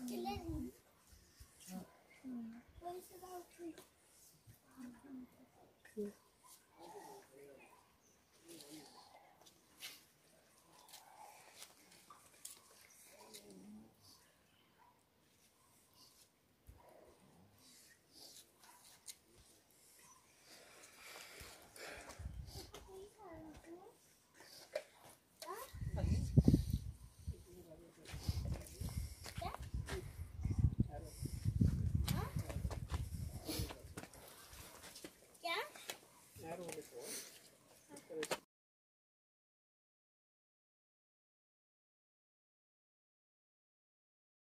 嗯。before.